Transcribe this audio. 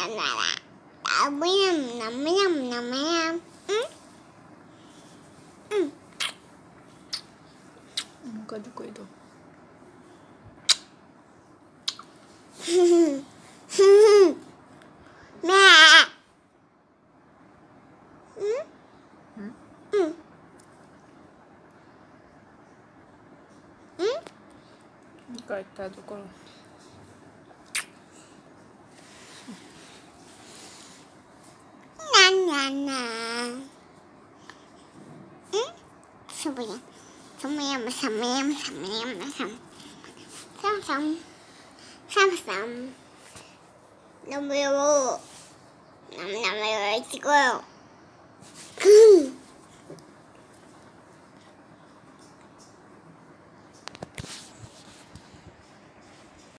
나무 나무 나무 나무 나무 응? 응. Nunca de cuidou. mẹ 응? 응? 응. 응? Cortar do colo. 나 나나 응? 소부야 소무야 삼무야 삼무야 삼 삼삼 삼삼 너무 너무 너무 찍어요